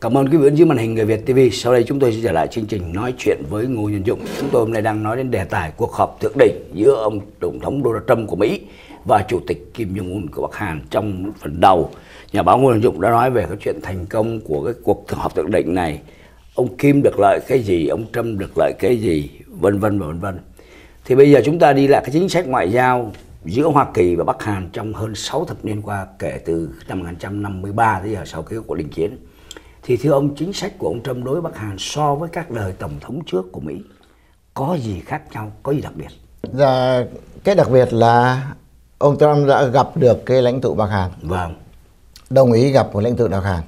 Cảm ơn quý vị dưới màn hình Người Việt TV. Sau đây chúng tôi sẽ trở lại chương trình nói chuyện với Ngô Nhân Dũng. Chúng tôi hôm nay đang nói đến đề tài cuộc họp thượng đỉnh giữa ông Tổng thống Donald Trump của Mỹ và Chủ tịch Kim Jong-un của Bắc Hàn. Trong phần đầu, nhà báo Ngô Nhân Dũng đã nói về cái chuyện thành công của cái cuộc họp thượng đỉnh này. Ông Kim được lợi cái gì, ông Trump được lợi cái gì, vân vân và vân vân. Thì bây giờ chúng ta đi lại cái chính sách ngoại giao giữa Hoa Kỳ và Bắc Hàn trong hơn 6 thập niên qua kể từ năm 1953 tới giờ sau cái cuộc đình chiến thì thưa ông chính sách của ông Trump đối với Bắc Hàn so với các đời tổng thống trước của Mỹ có gì khác nhau, có gì đặc biệt? Dạ, cái đặc biệt là ông Trump đã gặp được cái lãnh tụ Bắc Hàn. Vâng. Đồng ý gặp một lãnh tụ Bắc Hàn.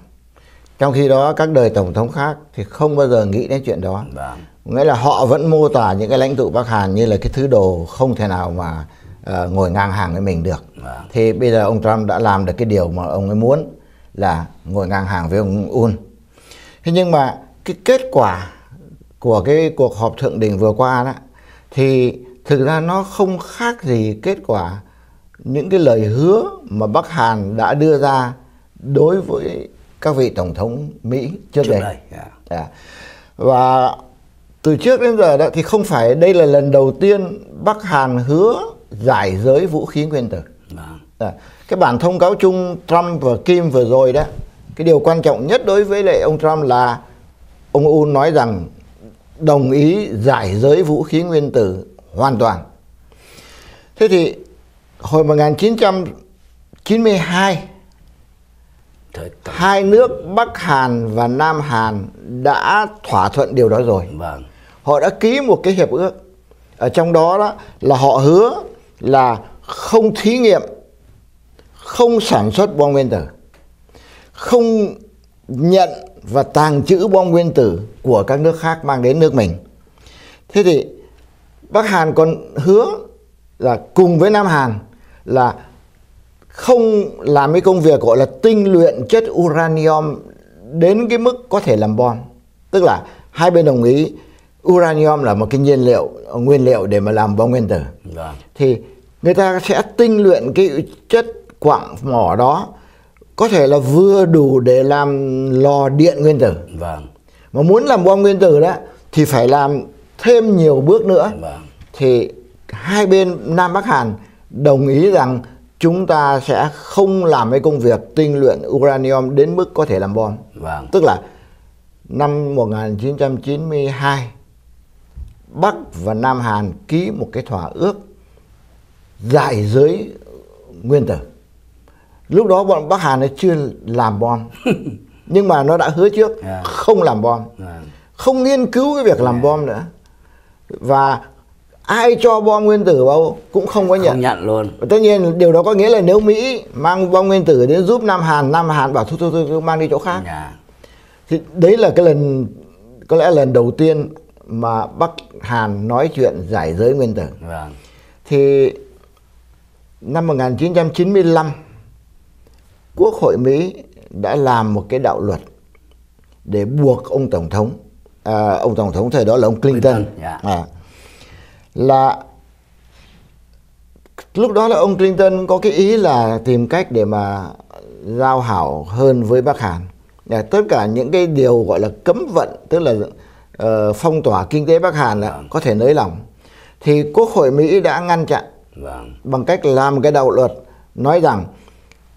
Trong khi đó các đời tổng thống khác thì không bao giờ nghĩ đến chuyện đó. Vâng. Nghĩa là họ vẫn mô tả những cái lãnh tụ Bắc Hàn như là cái thứ đồ không thể nào mà uh, ngồi ngang hàng với mình được. Vâng. Thì bây giờ ông Trump đã làm được cái điều mà ông ấy muốn là ngồi ngang hàng với ông Un. Thế nhưng mà cái kết quả của cái cuộc họp thượng đỉnh vừa qua đó thì thực ra nó không khác gì kết quả những cái lời hứa mà Bắc Hàn đã đưa ra đối với các vị tổng thống Mỹ trước, Trước đây. đây, dạ. Dạ. Và từ trước đến giờ đó thì không phải đây là lần đầu tiên Bắc Hàn hứa giải giới vũ khí nguyên tử. Vâng. À, cái bản thông cáo chung Trump và Kim vừa rồi đó cái điều quan trọng nhất đối với lại ông Trump là ông Un nói rằng đồng ý giải giới vũ khí nguyên tử hoàn toàn. Thế thì hồi 1992 Thời tổng... hai nước Bắc Hàn và Nam Hàn đã thỏa thuận điều đó rồi. Vâng. họ đã ký một cái hiệp ước. Ở trong đó đó là họ hứa là không thí nghiệm không sản xuất bom nguyên tử không nhận và tàng trữ bom nguyên tử của các nước khác mang đến nước mình. Thế thì Bắc Hàn còn hứa là cùng với Nam Hàn là không làm cái công việc gọi là tinh luyện chất uranium đến cái mức có thể làm bom. Tức là hai bên đồng ý uranium là một cái nhiên liệu nguyên liệu để mà làm bom nguyên tử. Vâng. thì người ta sẽ tinh luyện cái chất quặng mỏ đó có thể là vừa đủ để làm lò điện nguyên tử Vâng. mà muốn làm bom nguyên tử đó thì phải làm thêm nhiều bước nữa Vâng. thì hai bên Nam Bắc Hàn đồng ý rằng chúng ta sẽ không làm cái công việc tinh luyện uranium đến mức có thể làm bom Vâng. tức là năm 1992 Bắc và Nam Hàn ký một cái thỏa ước giải giới nguyên tử lúc đó bọn Bắc Hàn nó chưa làm bom nhưng mà nó đã hứa trước Yeah. không làm bom Vâng. không nghiên cứu cái việc làm bom nữa và ai cho bom nguyên tử vào cũng không có nhận Không nhận luôn. và tất nhiên điều đó có nghĩa là nếu Mỹ mang bom nguyên tử đến giúp Nam Hàn, Nam Hàn bảo thôi thôi thôi, thôi mang đi chỗ khác. Dạ. Thì đấy là cái lần có lẽ lần đầu tiên mà Bắc Hàn nói chuyện giải giới nguyên tử. Vâng. Thì năm 1995 Quốc hội Mỹ đã làm một cái đạo luật để buộc ông tổng thống à, ông tổng thống thời đó là ông Clinton, Clinton, dạ. à, là lúc đó là ông Clinton có cái ý là tìm cách để mà giao hảo hơn với Bắc Hàn Để tất cả những cái điều gọi là cấm vận tức là ờ, phong tỏa kinh tế Bắc Hàn là có thể nới lỏng thì Quốc hội Mỹ đã ngăn chặn Vâng. bằng cách làm cái đạo luật nói rằng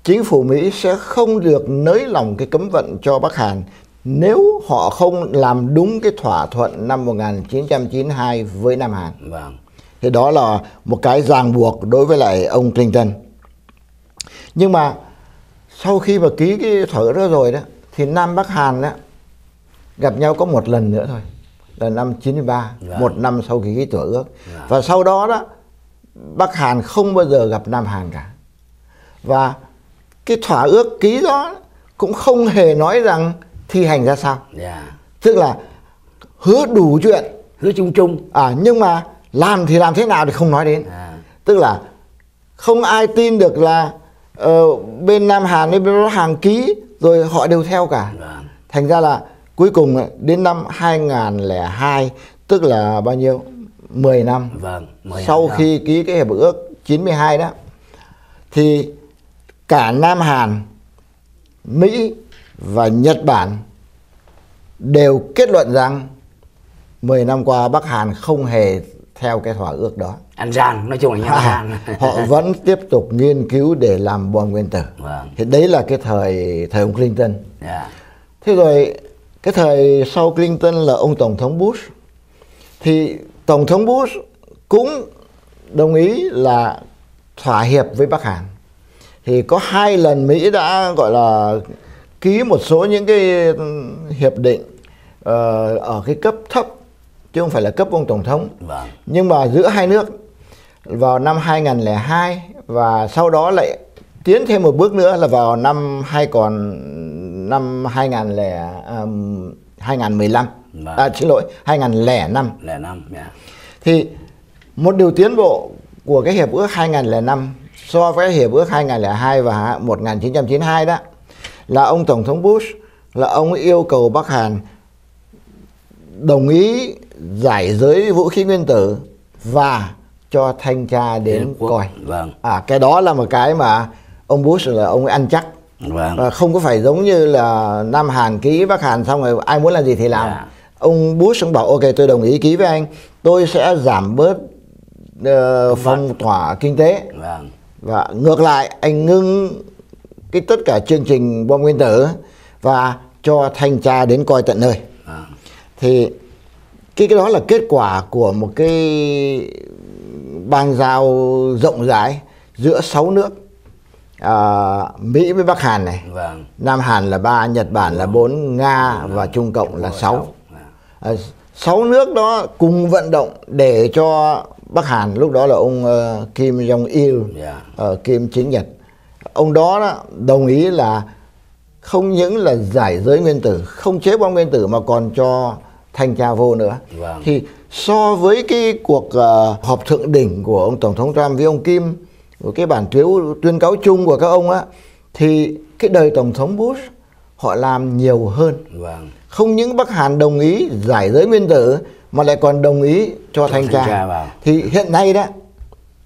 chính phủ Mỹ sẽ không được nới lỏng cái cấm vận cho Bắc Hàn nếu họ không làm đúng cái thỏa thuận năm 1992 với Nam Hàn. Vâng. Thì đó là một cái ràng buộc đối với lại ông Clinton. Nhưng mà sau khi mà ký cái thỏa ước đó rồi đó thì Nam Bắc Hàn đó gặp nhau có một lần nữa thôi là năm 93 Vâng. một năm sau khi ký thỏa ước Vâng. và sau đó đó Bắc Hàn không bao giờ gặp Nam Hàn cả và cái thỏa ước ký đó cũng không hề nói rằng thi hành ra sao Dạ. tức là hứa đủ chuyện Hứa chung chung. à nhưng mà làm thì làm thế nào thì không nói đến À. tức là không ai tin được là ờ, bên Nam Hàn bên Bắc Hàn ký rồi họ đều theo cả Vâng. thành ra là cuối cùng đến năm 2002 tức là bao nhiêu 10 năm Vâng. mười sau năm. khi ký cái hiệp ước 92 đó thì cả Nam Hàn, Mỹ và Nhật Bản đều kết luận rằng 10 năm qua Bắc Hàn không hề theo cái thỏa ước đó. Ăn gian, nói chung là ăn gian. họ vẫn tiếp tục nghiên cứu để làm bom nguyên tử. Vâng. Thì đấy là cái thời thời ông Clinton. Dạ. Thế rồi cái thời sau Clinton là ông tổng thống Bush. Thì tổng thống Bush cũng đồng ý là thỏa hiệp với Bắc Hàn. Thì có hai lần Mỹ đã gọi là ký một số những cái hiệp định ờ, ở cái cấp thấp chứ không phải là cấp ông tổng thống. Vâng. Nhưng mà giữa hai nước vào năm 2002 và sau đó lại tiến thêm một bước nữa là vào năm hai còn năm 2000 um, 2015 Vâng. à, xin lỗi 2005 Lẻ năm. Dạ. thì một điều tiến bộ của cái hiệp ước 2005 so với hiệp ước 2002 và 1992 đó là ông tổng thống Bush là ông yêu cầu Bắc Hàn đồng ý giải giới vũ khí nguyên tử và cho thanh tra đến Quốc. coi. Vâng. À cái đó là một cái mà ông Bush là ông ấy ăn chắc. Vâng. À, không có phải giống như là Nam Hàn ký Bắc Hàn xong rồi ai muốn làm gì thì làm. Dạ. Ông Bush ông bảo ok tôi đồng ý ký với anh, tôi sẽ giảm bớt ờ, phong tỏa kinh tế Vâng. Và ngược lại anh ngưng cái tất cả chương trình bom nguyên tử và cho thanh tra đến coi tận nơi. Vâng. Thì cái cái đó là kết quả của một cái bang giao rộng rãi giữa sáu nước à, Mỹ với Bắc Hàn này Vâng. Nam Hàn là ba Nhật Bản là bốn Nga và Trung Cộng là sáu Vâng. à, sáu nước đó cùng vận động để cho Bắc Hàn lúc đó là ông ờ, Kim Jong Il Dạ. ờ, Kim chính Nhật ông đó, đó đồng ý là không những là giải giới nguyên tử không chế bom nguyên tử mà còn cho thanh tra vô nữa Vâng. thì so với cái cuộc ờ, họp thượng đỉnh của ông tổng thống Trump với ông Kim của cái bản tuyên tuyên cáo chung của các ông á thì cái đời tổng thống Bush họ làm nhiều hơn Vâng. không những Bắc Hàn đồng ý giải giới nguyên tử mà lại còn đồng ý cho, thanh thanh tra. tra vào. Thì hiện nay đó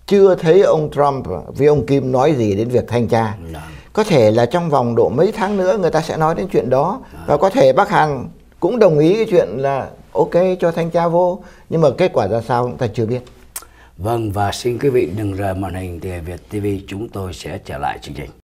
chưa thấy ông Trump với ông Kim nói gì đến việc thanh tra. Vâng. Có thể là trong vòng độ mấy tháng nữa người ta sẽ nói đến chuyện đó và có thể Bắc Hàn cũng đồng ý cái chuyện là ok cho thanh tra vô nhưng mà kết quả ra sao chúng ta chưa biết. Vâng và xin quý vị đừng rời màn hình TV Việt TV chúng tôi sẽ trở lại chương trình.